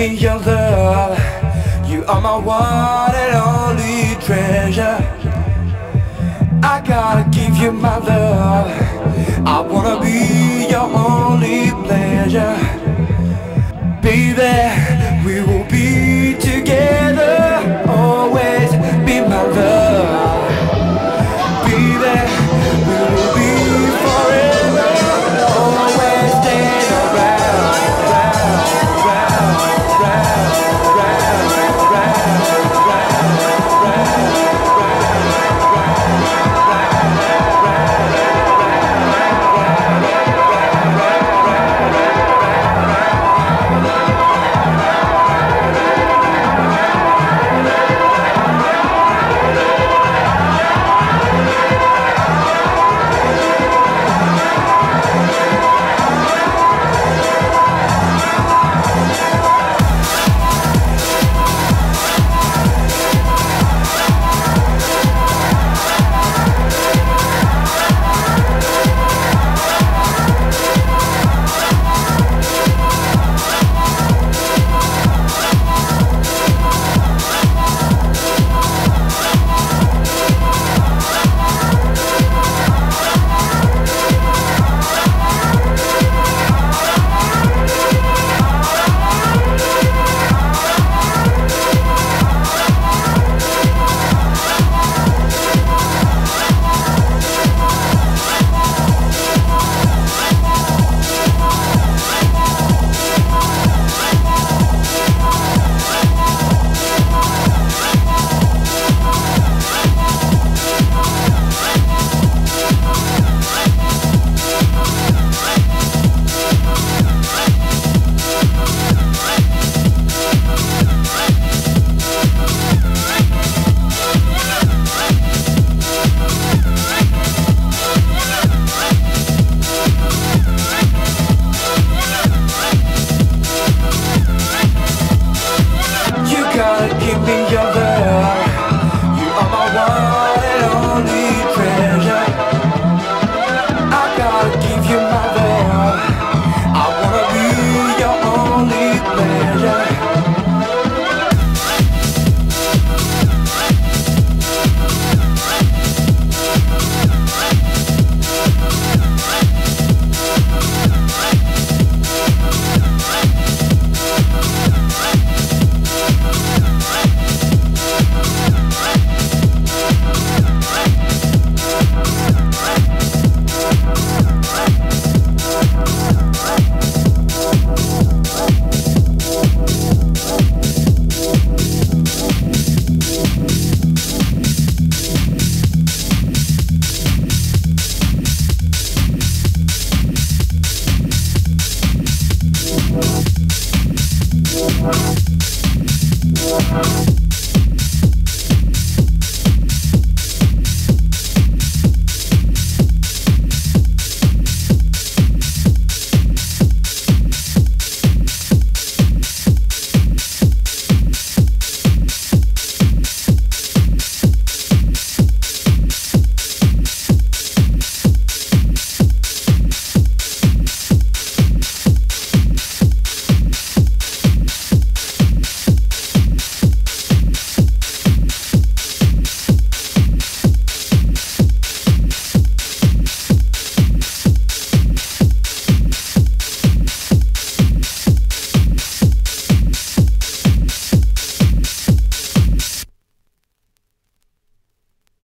give me your love. You are my one and only treasure. I gotta give you my love. I wanna be your only pleasure. Baby, We.